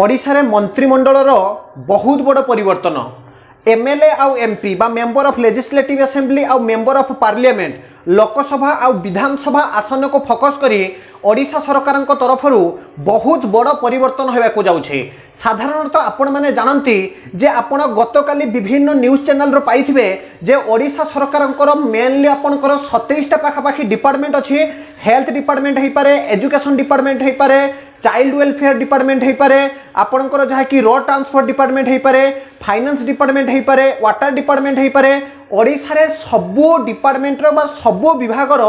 ଓଡ଼ିଶାରେ ମନ୍ତ୍ରିମଣ୍ଡଳର ବହୁତ ବଡ଼ ପରିବର୍ତ୍ତନ। ଏମ୍ଏଲ୍ଏ ଆଉ ଏମ୍ପି ବା ମେମ୍ବର ଅଫ୍ ଲେଜିସ୍ଲେଟିଭ୍ ଆସେମ୍ବଲି ଆଉ ମେମ୍ବର ଅଫ୍ ପାର୍ଲିଆମେଣ୍ଟ ଲୋକସଭା ଆଉ ବିଧାନସଭା ଆସନକୁ ଫୋକସ୍ କରି ଓଡ଼ିଶା ସରକାରଙ୍କ ତରଫରୁ ବହୁତ ବଡ଼ ପରିବର୍ତ୍ତନ ହେବାକୁ ଯାଉଛି। ସାଧାରଣତଃ ଆପଣମାନେ ଜାଣନ୍ତି ଯେ ଆପଣ ଗତକାଲି ବିଭିନ୍ନ ନ୍ୟୁଜ୍ ଚ୍ୟାନେଲରୁ ପାଇଥିବେ ଯେ ଓଡ଼ିଶା ସରକାରଙ୍କର ମେନଲି ଆପଣଙ୍କର ସତେଇଶଟା ପାଖାପାଖି ଡିପାର୍ଟମେଣ୍ଟ ଅଛି। ହେଲ୍ଥ ଡିପାର୍ଟମେଣ୍ଟ ହେଇପାରେ ଏଜୁକେସନ୍ ଡିପାର୍ଟମେଣ୍ଟ ହେଇପାରେ चाइल्ड वेलफेयर डिपार्टमेंट होपे आपंकर जहाँकि रोड ट्रांसपोर्ट डिपार्टमेंट होपे फाइनेंस डिपार्टमेंट होपे वाटर डिपार्टमेंट होपे ଓଡ଼ିଶାରେ ସବୁ ଡିପାର୍ଟମେଣ୍ଟର ବା ସବୁ ବିଭାଗର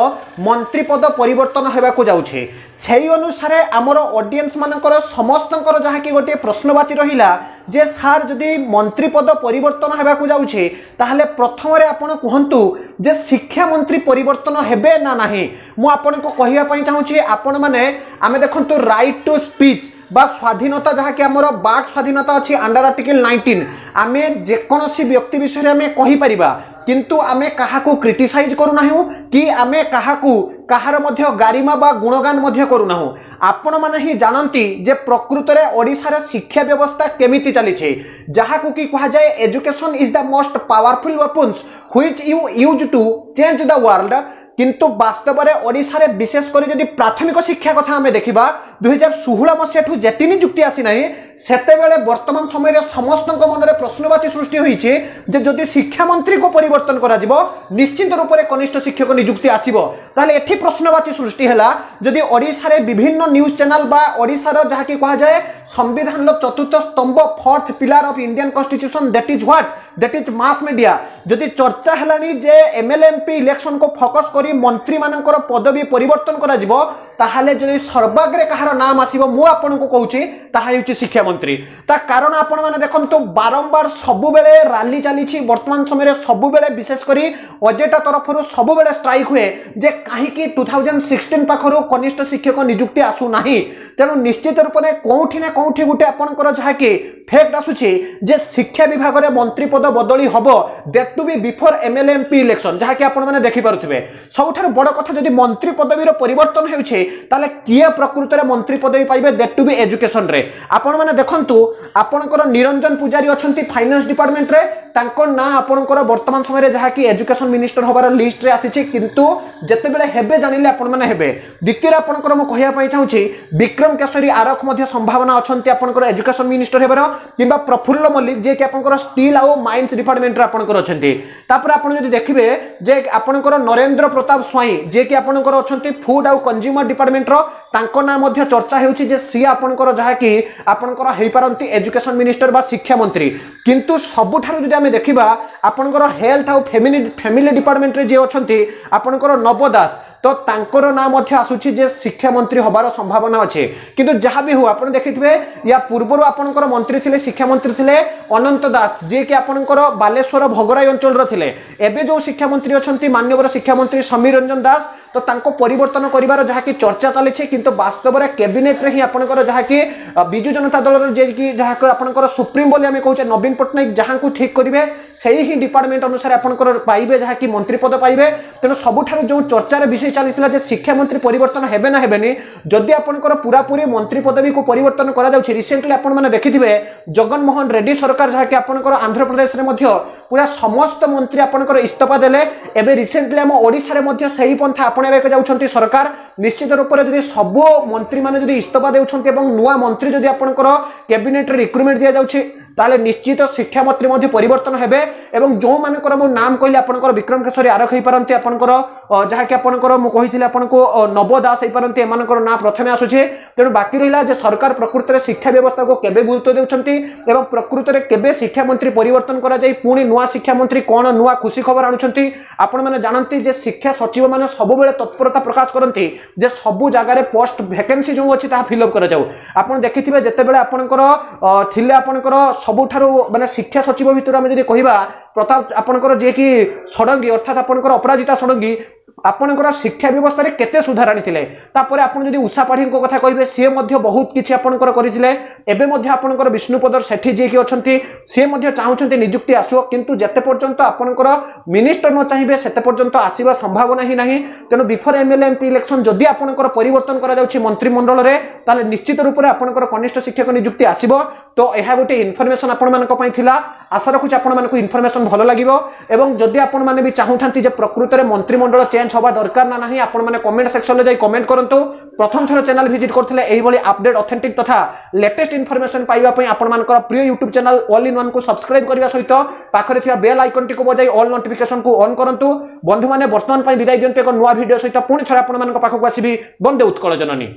ମନ୍ତ୍ରୀ ପଦ ପରିବର୍ତ୍ତନ ହେବାକୁ ଯାଉଛି। ସେହି ଅନୁସାରେ ଆମର ଅଡ଼ିଏନ୍ସ ମାନଙ୍କର ସମସ୍ତଙ୍କର ଯାହାକି ଗୋଟିଏ ପ୍ରଶ୍ନବାଚୀ ରହିଲା ଯେ ସାର୍ ଯଦି ମନ୍ତ୍ରୀ ପଦ ପରିବର୍ତ୍ତନ ହେବାକୁ ଯାଉଛି ତାହେଲେ ପ୍ରଥମରେ ଆପଣ କୁହନ୍ତୁ ଯେ ଶିକ୍ଷାମନ୍ତ୍ରୀ ପରିବର୍ତ୍ତନ ହେବେ ନା ନାହିଁ? ମୁଁ ଆପଣଙ୍କୁ କହିବା ପାଇଁ ଚାହୁଁଛି ଆପଣମାନେ ଆମେ ଦେଖନ୍ତୁ ରାଇଟ୍ ଟୁ ସ୍ପିଚ୍ বা স্বাধীনতা যাকে আমার বাক স্বাধীনতা অছি আন্ডার আর্টিকেল নাইনটিন আমি যেকোনসি ব্যক্তি বিষয়ে আমি কহিপারিবা কিন্তু আমি কাহাকু ক্রিটিসাইজ করু নাহু কি আমি কাহাকু কাহার মধ্য গারিমা বা গুণগান মধ্য করু নাহু আপন মানে হি জানন্তি যে প্রকৃতরে ওড়িশার শিক্ষা ব্যবস্থা কেমিতি চালিছে যাহাকু কি কুহযায় education is the most powerful weapons which you use to change the world কিন্তু বাস্তবরে ওড়িশার বিশেষ করে যদি প্রাথমিক শিক্ষা কথা আমি দেখা দুই হাজার ষোহল মশাঠু যেতিনি যুক্তি আসি না সেতবে বর্তমান সময়ের সমস্ত মনরে প্রশ্নবাচী সৃষ্টি হয়েছে যে যদি শিক্ষামন্ত্রী পরিবর্তন করা নিশ্চিত রূপে কনিষ্ঠ শিক্ষক নিযুক্তি আসব। তাহলে এটি প্রশ্নবাচী সৃষ্টি হল। যদি ওড়শার বিভিন্ন নিউজ চ্যানেল বা ওড়শার যা কি কুহযায়ে সংবিধানর চতুর্থ স্তম্ভ, fourth pillar of Indian constitution that is what? That is mass media. যদি চর্চা হলানি যে এমএলএমপি ইলেকশন কু ফোকস করে মন্ত্রী মানকর পদবী পরিবর্তন করা তাহলে যদি সর্বাগ্রে কাহার নাম আসব মু আপনার কৌছি তাহা হচ্ছে শিক্ষামন্ত্রী তা কারণ আপন মানে দেখুন বারম্বার সবুলে রালি চালিছি বর্তমান সময়ের সবুলে বিশেষ করে অজেটা তরফর সবুলে স্ট্রাইক হুয়ে যে কাহিকি টু থাউজেন্ড সিক্সটিন পাখর কনিষ্ঠ শিক্ষক নিযুক্তি আসু না তেণু নিশ্চিত রূপে কোটি না কোটি গোটে আপনার যাকে শিক্ষা বিভাগের মন্ত্রী পদ বদলি হব that to be before MLA MP election যাকে আপনার দেখিপারে সবুঠার বড় কথা যদি মন্ত্রী পদবীর পরিবর্তন হচ্ছে তাহলে কিଏ প্রকৃতরে মন্ত্রী পদবী পাইবে দ্যাট টু বি এজুকেশনরে আপন মানে দেখন্তু আপনার নিরঞ্জন পূজারী অনেক ফাইনান্স ডিপার্টমেন্টরে তাঙ্ক না আপনার বর্তমান সময় যা কি এজুকেশন মিনিষ্টর হবার লিস্টরে আসিছে কিন্তু যেতবে হেবে জাঁলে আপনার হেবে দ্বিতীয় আপনার মু কহা চাহুছি বিক্রম কেশরী আরক সম্ভাবনা অনেক আপনার এজুকেশন মিনিষ্টর হবার কিংবা প্রফুল্ল মল্লিক যে কি আপনার স্টিল আও মাইন্স ডিপার্টমেন্টর আপনার অনেক তাপরে আপনার যদি দেখবে যে আপনার নরেন্দ্র প্রতাপ স্বাইঁ যে কি আপনার অনেক ফুড আউ কনজ্যুমর ডিপার্টমেন্টর তাঁক না চর্চা হচ্ছে যে সি আপনার যা কি আপনার হয়েপারতি এজুকেশন মিনিষ্টর বা শিক্ষামন্ত্রী কিন্তু সবুঠার যদি আমি দেখা আপনার হেলথ আউ ফ্যামিলি ফ্যামিলি ডিপার্টমেন্টরে যে অনেক আপনার নব দাস তো ତାଙ୍କର ନାଁ ମଧ୍ୟ ଆସୁଛି ଯେ ଶିକ୍ଷାମନ୍ତ୍ରୀ ହେବାର ସମ୍ଭାବନା ଅଛି। କିନ୍ତୁ ଯାହା ବି ହେଉ ଆପଣ ଦେଖିଥିବେ ୟା ପୂର୍ବରୁ ଆପଣଙ୍କର ମନ୍ତ୍ରୀ ଥିଲେ ଶିକ୍ଷାମନ୍ତ୍ରୀ ଥିଲେ ଅନନ୍ତ ଦାସ ଯିଏକି ଆପଣଙ୍କର ବାଲେଶ୍ୱର ଭଗରାଇ ଅଞ୍ଚଳର ଥିଲେ। ଏବେ ଯେଉଁ ଶିକ୍ଷାମନ୍ତ୍ରୀ ଅଛନ୍ତି ମାନ୍ୟବର ଶିକ୍ଷାମନ୍ତ୍ରୀ ସମୀର ରଞ୍ଜନ ଦାସ তো তাঁকু পরিবর্তন করবার যা কি চর্চা চালিছে, কিন্তু বাস্তবরে ক্যাবিনেট্রে হি আপনার যা কি বিজু জনতা দলর যে কি যা আপনার সুপ্রিম বলে আমি কৌছে নবীন পট্টনাক যা ঠিক করবে সেই হি ডিপার্টমেন্ট অনুসারে আপনার পাইবে যা কি মন্ত্রী পদ পাইবে তেমন সবুঠার যে চর্চার বিষয় চালিছিল যে শিক্ষামন্ত্রী পরিবর্তন হবে না হেবেনি যদি আপনার পুরাপুরি মন্ত্রী পদবীকে পরিবর্তন করা যাচ্ছে রিসেন্টলি আপনার দেখিথিবে জগনমোহন রেড্ডি সরকার যা কি আপনার আন্ধ্রপ্রদেশের ପୁରା ସମସ୍ତ ମନ୍ତ୍ରୀ ଆପଣଙ୍କର ଇସ୍ତଫା ଦେଲେ। ଏବେ ରିସେଣ୍ଟଲି ଆମ ଓଡ଼ିଶାରେ ମଧ୍ୟ ସେହି ପନ୍ଥା ଆପଣେଇବାକୁ ଯାଉଛନ୍ତି ସରକାର। ନିଶ୍ଚିତ ରୂପରେ ଯଦି ସବୁ ମନ୍ତ୍ରୀମାନେ ଯଦି ଇସ୍ତଫା ଦେଉଛନ୍ତି ଏବଂ ନୂଆ ମନ୍ତ୍ରୀ ଯଦି ଆପଣଙ୍କର କ୍ୟାବିନେଟ୍ରେ ରିକ୍ରୁଟମେଣ୍ଟ ଦିଆଯାଉଛି তাহলে নিশ্চিত শিক্ষামন্ত্রী মধ্যে পরিবর্তন হবে এবং যে মু নাম কহিলি আপনার বিক্রম কেশরী আরক হয়েপারতি আপনার যা কি আপনার মু আপনার নব দাস হয়েপারতি এমানকর না প্রথমে আসুছে তেমন বাকি রহিলা যে সরকার প্রকৃতরে শিক্ষা ব্যবস্থাকে কেবে গুরুত্ব দেউছেন এবং প্রকৃতরে কেবে শিক্ষামন্ত্রী পরিবর্তন করা যাই পুঁ নূয়া শিক্ষামন্ত্রী কোণ নূয়া খুশি খবর আনুচ্ছেন আপন মানে জাঁতি যে শিক্ষা সচিব মানে সবুলে তৎপরতা প্রকাশ করতে যে সবু জায়গায় পোস্ট ভ্যাকেন্সি যে অছি তাহা ফিল আপ করা যাও আপনার দেখিথিবে যেতবে আপনার থিলে আপনার ସବୁଠାରୁ ମାନେ ଶିକ୍ଷା ସଚିବ ଭିତରୁ ଆମେ ଯଦି କହିବା ପ୍ରତାପ ଆପଣଙ୍କର ଯିଏକି ଷଡ଼ଙ୍ଗୀ ଅର୍ଥାତ୍ ଆପଣଙ୍କର ଅପରାଜିତା ଷଡ଼ଙ୍ଗୀ ଆପଣଙ୍କର ଶିକ୍ଷା ବ୍ୟବସ୍ଥାରେ କେତେ ସୁଧାର ଆଣିଥିଲେ ତାପରେ ଆପଣ ଯଦି ଉଷା ପାଢ଼ୀଙ୍କ କଥା କହିବେ ସିଏ ମଧ୍ୟ ବହୁତ କିଛି ଆପଣଙ୍କର କରିଥିଲେ। ଏବେ ମଧ୍ୟ ଆପଣଙ୍କର ବିଷ୍ଣୁପଦର ସେଠୀ ଯିଏକି ଅଛନ୍ତି ସିଏ ମଧ୍ୟ ଚାହୁଁଛନ୍ତି ନିଯୁକ୍ତି ଆସିବ। କିନ୍ତୁ ଯେତେ ପର୍ଯ୍ୟନ୍ତ ଆପଣଙ୍କର ମିନିଷ୍ଟର ନ ଚାହିଁବେ ସେତେ ପର୍ଯ୍ୟନ୍ତ ଆସିବା ସମ୍ଭାବନା ହିଁ ନାହିଁ। ତେଣୁ ବିଫୋର ଏମଏଲଏ ଏମପି ଇଲେକ୍ସନ ଯଦି ଆପଣଙ୍କର ପରିବର୍ତ୍ତନ କରାଯାଉଛି ମନ୍ତ୍ରିମଣ୍ଡଳରେ ତାହେଲେ ନିଶ୍ଚିତ ରୂପରେ ଆପଣଙ୍କର କନିଷ୍ଠ ଶିକ୍ଷକ ନିଯୁକ୍ତି ଆସିବ। ତ ଏହା ଗୋଟେ ଇନଫର୍ମେସନ ଆପଣମାନଙ୍କ ପାଇଁ ଥିଲା। ଆଶା ରଖୁଛି ଆପଣମାନଙ୍କୁ ଇନଫର୍ମେସନ ଭଲ ଲାଗିବ ଏବଂ ଯଦି ଆପଣମାନେ ବି ଚାହୁଁଥାନ୍ତି ଯେ ପ୍ରକୃତରେ ମନ୍ତ୍ରିମଣ୍ଡଳ ଚେଞ୍ଜ ହେବା ଦରକାର ନା ନାହିଁ ଆପଣମାନେ କମେଣ୍ଟ ସେକ୍ସନରେ ଯାଇ କମେଣ୍ଟ କରନ୍ତୁ। ପ୍ରଥମ ଥର ଚ୍ୟାନେଲ ଭିଜିଟ୍ କରୁଥିଲେ ଏଇଭଳି ଅପଡେଟ୍ ଅଥେଣ୍ଟିକ୍ ତଥା ଲେଟେଷ୍ଟ ଇନଫର୍ମେସନ ପାଇବା ପାଇଁ ଆପଣମାନଙ୍କର ପ୍ରିୟ ୟୁଟ୍ୟୁବ ଚ୍ୟାନେଲ ଅଲ୍ ଇନ୍ ୱାନ୍କୁ ସବସ୍କ୍ରାଇବ୍ କରିବା ସହିତ ପାଖରେ ଥିବା ବେଲ୍ ଆଇକନ୍ଟିକୁ ବଜାଇ ଅଲ୍ ନୋଟିଫିକେସନକୁ ଅନ୍ କରନ୍ତୁ। ବନ୍ଧୁମାନେ ବର୍ତ୍ତମାନ ପାଇଁ ବିଦାୟ ଦିଅନ୍ତୁ ଏକ ନୂଆ ଭିଡ଼ିଓ ସହିତ। ପୁଣି ଥରେ ଆପଣମାନଙ୍କ ପାଖକୁ ଆସିବି। ବନ୍ଦେ ଉତ୍କଳ ଜନନୀ।